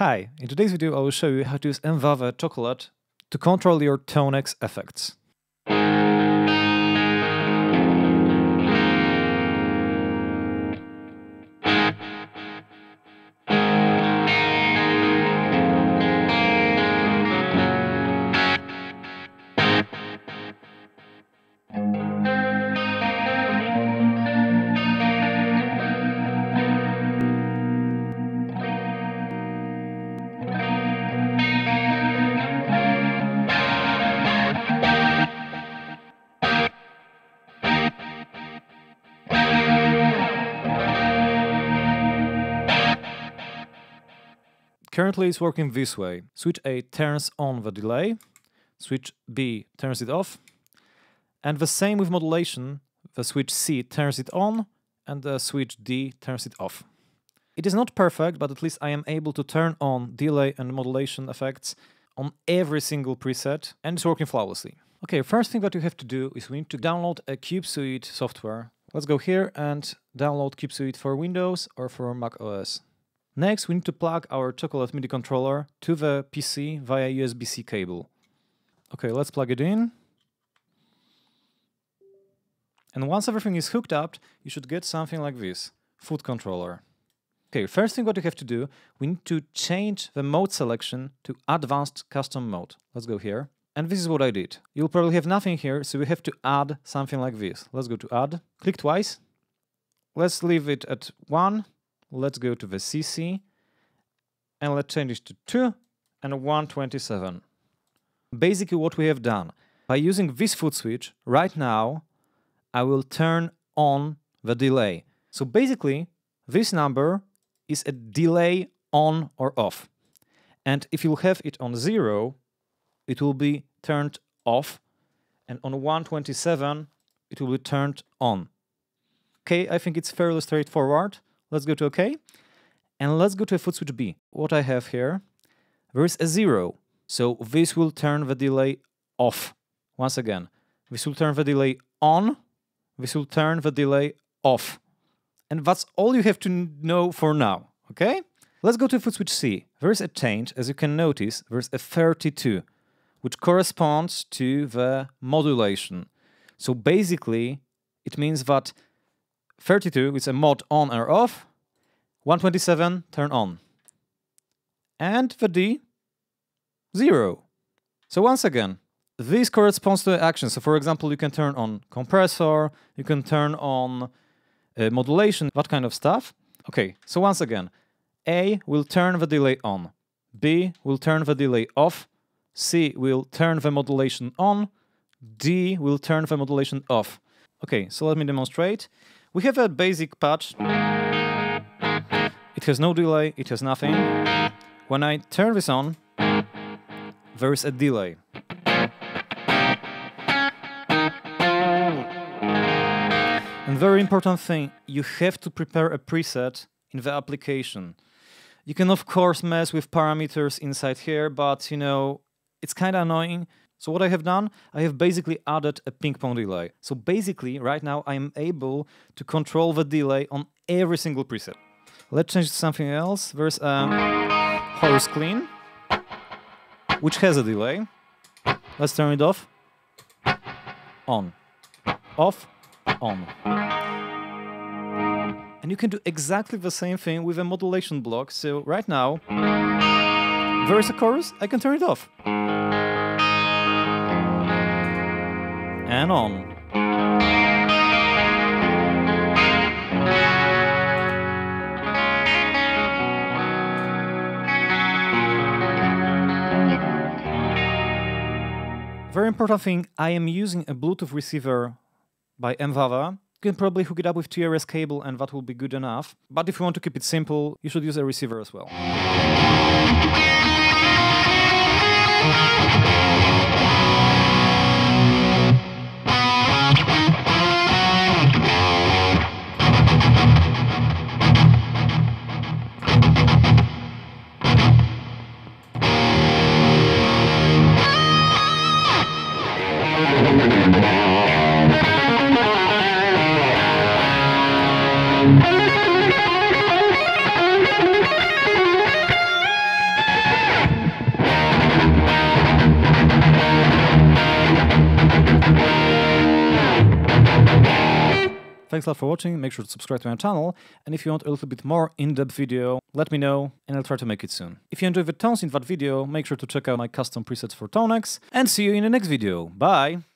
Hi, in today's video I will show you how to use M-Vave Chocolate to control your ToneX effects. Currently it's working this way. Switch A turns on the delay, switch B turns it off, and the same with modulation, the switch C turns it on, and the switch D turns it off. It is not perfect, but at least I am able to turn on delay and modulation effects on every single preset, and it's working flawlessly. Okay, first thing that you have to do is we need to download a CubeSuite software. Let's go here and download CubeSuite for Windows or for Mac OS. Next, we need to plug our Chocolate MIDI controller to the PC via USB-C cable. Okay, let's plug it in. And once everything is hooked up, you should get something like this, foot controller. Okay, first thing what you have to do, we need to change the mode selection to advanced custom mode. Let's go here. And this is what I did. You'll probably have nothing here, so we have to add something like this. Let's go to add, click twice. Let's leave it at 1 let's go to the CC and let's change it to 2 and 127. Basically what we have done, by using this foot switch, right now I will turn on the delay. So basically this number is a delay on or off. And if you have it on 0, it will be turned off and on 127 it will be turned on. Okay, I think it's fairly straightforward. Let's go to OK. And let's go to a foot switch B. What I have here, there is a zero. So this will turn the delay off. Once again, this will turn the delay on. This will turn the delay off. And that's all you have to know for now, okay? Let's go to foot switch C. There's a change, as you can notice, there's a 32, which corresponds to the modulation. So basically, it means that 32 is a mod on or off, 127 turn on. And the D, 0. So once again, this corresponds to action. So for example, you can turn on compressor, you can turn on uh, modulation, that kind of stuff. Okay, so once again, A will turn the delay on, B will turn the delay off, C will turn the modulation on, D will turn the modulation off. Okay, so let me demonstrate. We have a basic patch. It has no delay, it has nothing. When I turn this on, there is a delay. And very important thing, you have to prepare a preset in the application. You can of course mess with parameters inside here, but you know, it's kind of annoying. So what I have done, I have basically added a ping pong delay. So basically, right now, I am able to control the delay on every single preset. Let's change to something else. There's a horse clean, which has a delay. Let's turn it off. On. Off. On. And you can do exactly the same thing with a modulation block. So right now, there is a chorus, I can turn it off. Very important thing, I am using a Bluetooth receiver by M-Vave. You can probably hook it up with TRS cable and that will be good enough. But if you want to keep it simple, you should use a receiver as well. Thanks a lot for watching, make sure to subscribe to my channel, and if you want a little bit more in-depth video, let me know, and I'll try to make it soon. If you enjoyed the tones in that video, make sure to check out my custom presets for ToneX, and see you in the next video. Bye!